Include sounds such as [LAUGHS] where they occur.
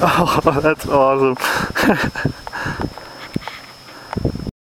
[LAUGHS] Oh, that's awesome. [LAUGHS]